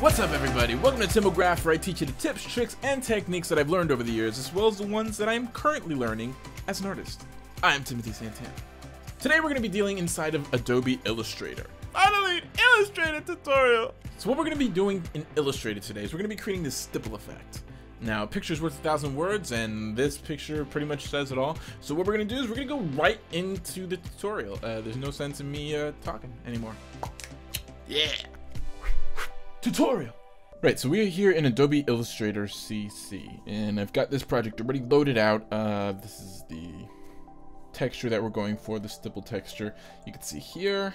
What's up everybody? Welcome to Timbograph where I teach you the tips, tricks, and techniques that I've learned over the years as well as the ones that I am currently learning as an artist. I'm Timothy Santana. Today we're going to be dealing inside of Adobe Illustrator. Finally, Illustrator tutorial! So what we're going to be doing in Illustrator today is we're going to be creating this stipple effect. Now, a picture's worth a thousand words, and this picture pretty much says it all. So what we're going to do is we're going to go right into the tutorial. Uh, there's no sense in me uh, talking anymore. Yeah! Tutorial! Right, so we are here in Adobe Illustrator CC, and I've got this project already loaded out. Uh, this is the texture that we're going for, the stipple texture. You can see here,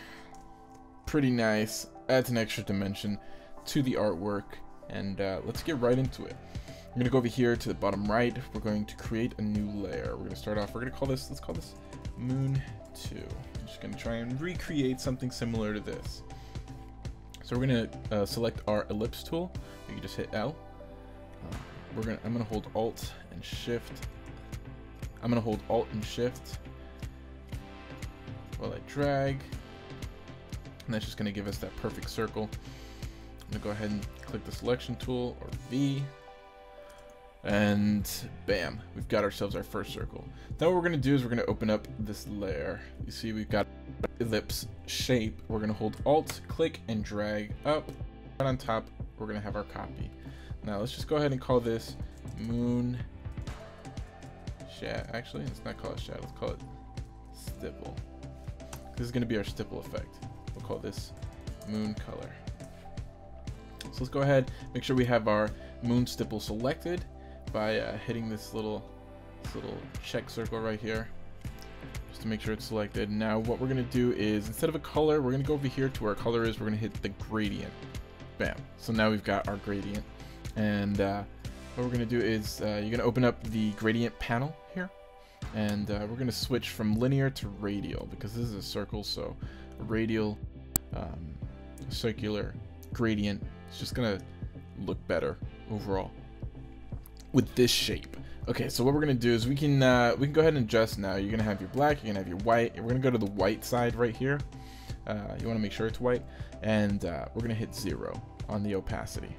pretty nice, adds an extra dimension to the artwork, and uh, let's get right into it. I'm gonna go over here to the bottom right. We're going to create a new layer. We're gonna start off, we're gonna call this, let's call this Moon 2. I'm just gonna try and recreate something similar to this. So we're gonna uh, select our ellipse tool. You can just hit L. Uh, we're gonna, I'm gonna hold Alt and Shift. I'm gonna hold Alt and Shift while I drag. And that's just gonna give us that perfect circle. I'm gonna go ahead and click the selection tool or V and bam, we've got ourselves our first circle. Now what we're gonna do is we're gonna open up this layer. You see we've got ellipse shape. We're gonna hold Alt, click, and drag up. Right on top, we're gonna have our copy. Now let's just go ahead and call this moon shadow. Actually, let's not call it shadow, let's call it stipple. This is gonna be our stipple effect. We'll call this moon color. So let's go ahead, make sure we have our moon stipple selected by uh, hitting this little this little check circle right here just to make sure it's selected. Now what we're gonna do is instead of a color, we're gonna go over here to where our color is. We're gonna hit the gradient. Bam. So now we've got our gradient. And uh, what we're gonna do is uh, you're gonna open up the gradient panel here, and uh, we're gonna switch from linear to radial because this is a circle. So radial, um, circular gradient is just gonna look better overall with this shape. Okay, so what we're gonna do is we can uh, we can go ahead and adjust now. You're gonna have your black, you're gonna have your white. We're gonna go to the white side right here. Uh, you want to make sure it's white, and uh, we're gonna hit zero on the opacity.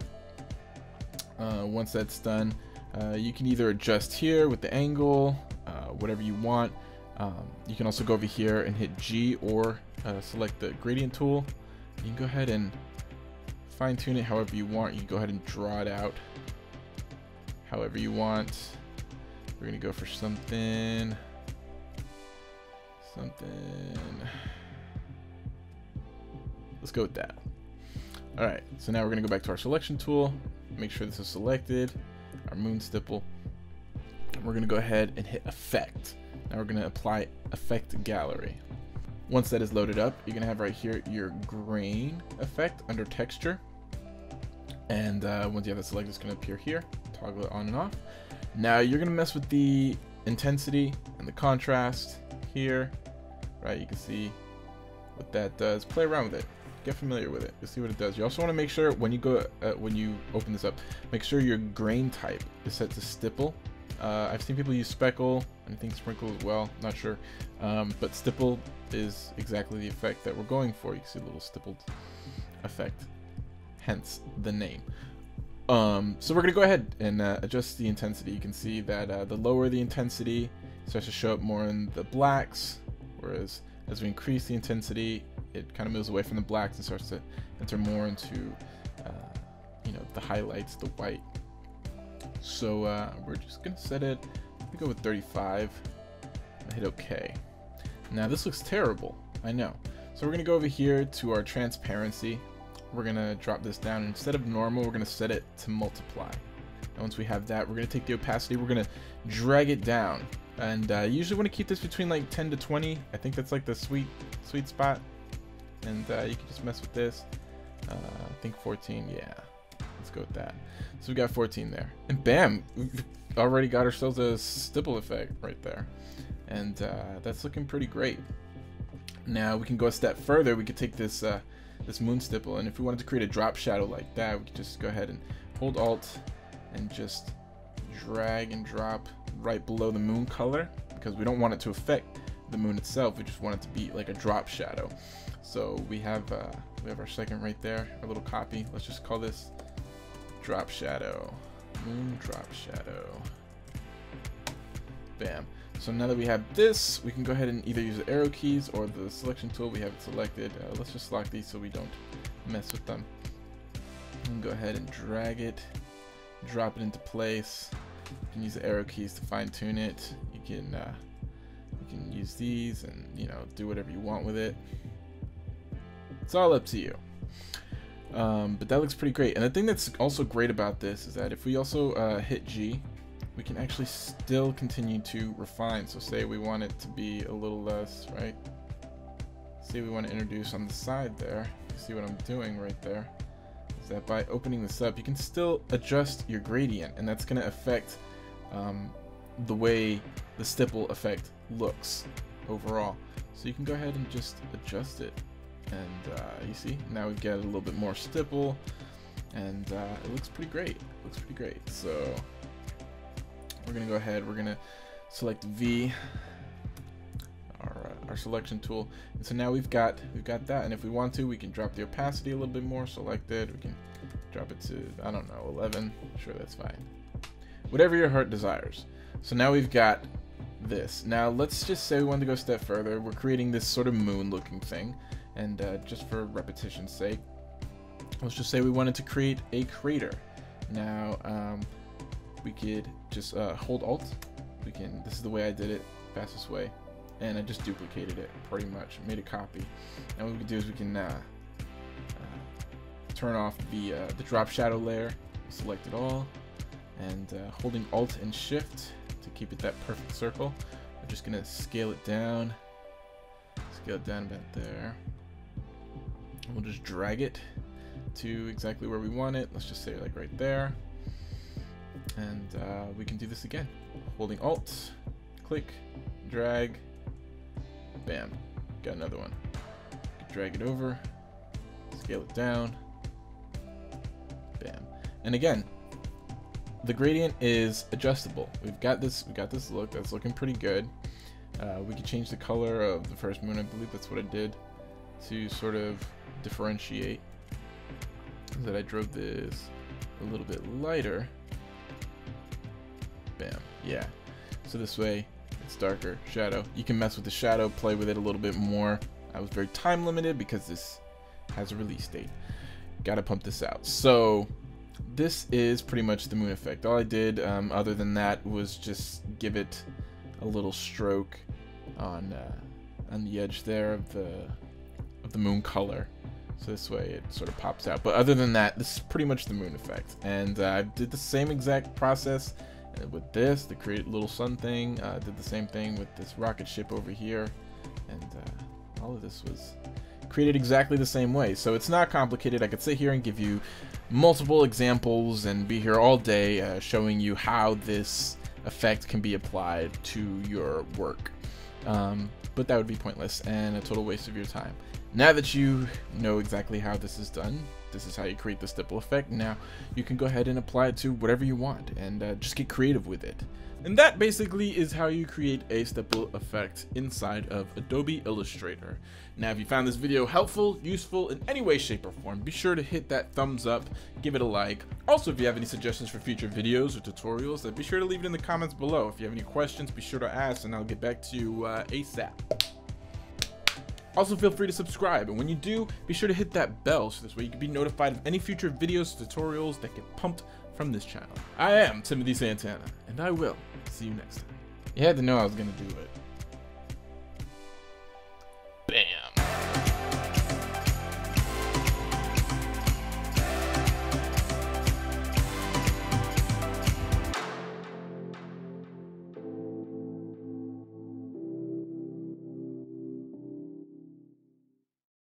Uh, once that's done, uh, you can either adjust here with the angle, uh, whatever you want. Um, you can also go over here and hit G or select the gradient tool. You can go ahead and fine tune it however you want. You can go ahead and draw it out however you want. We're gonna go for something, something. Let's go with that. All right, so now we're gonna go back to our selection tool, make sure this is selected, our moon stipple. We're gonna go ahead and hit effect. Now we're gonna apply effect gallery. Once that is loaded up, you're gonna have right here your grain effect under texture. And uh, once you have that selected, it's gonna appear here toggle it on and off. Now you're gonna mess with the intensity and the contrast here, right? You can see what that does. Play around with it. Get familiar with it. You'll see what it does. You also want to make sure when you go uh, when you open this up, make sure your grain type is set to stipple. Uh, I've seen people use speckle and I think sprinkle as well. Not sure, um, but stipple is exactly the effect that we're going for. You can see a little stippled effect, hence the name. Um, so we're gonna go ahead and uh, adjust the intensity. You can see that uh, the lower the intensity starts to show up more in the blacks, whereas as we increase the intensity, it kind of moves away from the blacks and starts to enter more into, uh, you know, the highlights, the white. So uh, we're just gonna set it. Go with 35. hit OK. Now this looks terrible. I know. So we're gonna go over here to our transparency we're gonna drop this down. Instead of normal, we're gonna set it to multiply. And once we have that, we're gonna take the opacity, we're gonna drag it down. And uh, usually want to keep this between like 10 to 20. I think that's like the sweet, sweet spot. And uh, you can just mess with this. Uh, I think 14, yeah. Let's go with that. So we got 14 there. And bam, already got ourselves a stipple effect right there. And uh, that's looking pretty great. Now we can go a step further. We could take this uh, this moon stipple. And if we wanted to create a drop shadow like that, we could just go ahead and hold alt and just drag and drop right below the moon color because we don't want it to affect the moon itself. We just want it to be like a drop shadow. So we have uh, we have our second right there, our little copy. Let's just call this drop shadow, moon drop shadow. Bam. So now that we have this, we can go ahead and either use the arrow keys or the selection tool. We have it selected. Uh, let's just lock these so we don't mess with them. And go ahead and drag it, drop it into place. You can use the arrow keys to fine tune it. You can uh, you can use these and you know do whatever you want with it. It's all up to you. Um, but that looks pretty great. And the thing that's also great about this is that if we also uh, hit G, we can actually still continue to refine. So say we want it to be a little less, right? Say we want to introduce on the side there. See what I'm doing right there? Is that by opening this up, you can still adjust your gradient, and that's going to affect um, the way the stipple effect looks overall. So you can go ahead and just adjust it. And uh, you see, now we've got a little bit more stipple, and uh, it looks pretty great. It looks pretty great. So we're gonna go ahead, we're gonna select V, our, our selection tool. And so now we've got, we've got that. And if we want to, we can drop the opacity a little bit more, select it. We can drop it to, I don't know, 11. Sure, that's fine. Whatever your heart desires. So now we've got this. Now let's just say we want to go a step further. We're creating this sort of moon looking thing. And uh, just for repetition's sake, let's just say we wanted to create a crater. Now, um, we could just uh, hold Alt. We can. This is the way I did it, fastest way, and I just duplicated it pretty much, made a copy. And what we can do is we can uh, uh, turn off the uh, the drop shadow layer, select it all, and uh, holding Alt and Shift to keep it that perfect circle. We're just gonna scale it down, scale it down about there. We'll just drag it to exactly where we want it. Let's just say like right there and uh, we can do this again. Holding Alt, click, drag, bam, got another one. Drag it over, scale it down, bam. And again, the gradient is adjustable. We've got this, we got this look that's looking pretty good. Uh, we can change the color of the first moon. I believe that's what I did to sort of differentiate. That I drove this a little bit lighter Bam. Yeah. So this way, it's darker. Shadow. You can mess with the shadow, play with it a little bit more. I was very time limited because this has a release date. Gotta pump this out. So this is pretty much the moon effect. All I did um, other than that was just give it a little stroke on uh, on the edge there of the of the moon color. So this way it sort of pops out. But other than that, this is pretty much the moon effect. And uh, I did the same exact process with this, the create little sun thing, uh, did the same thing with this rocket ship over here, and uh, all of this was created exactly the same way. So it's not complicated. I could sit here and give you multiple examples and be here all day uh, showing you how this effect can be applied to your work. Um, but that would be pointless and a total waste of your time. Now that you know exactly how this is done, this is how you create the stipple effect. Now you can go ahead and apply it to whatever you want and uh, just get creative with it. And that basically is how you create a stipple effect inside of Adobe Illustrator. Now if you found this video helpful, useful in any way, shape, or form, be sure to hit that thumbs up, give it a like. Also if you have any suggestions for future videos or tutorials, be sure to leave it in the comments below. If you have any questions, be sure to ask and I'll get back to you uh, ASAP. Also, feel free to subscribe, and when you do, be sure to hit that bell so this way you can be notified of any future videos, tutorials that get pumped from this channel. I am Timothy Santana, and I will see you next time. You had to know I was going to do it.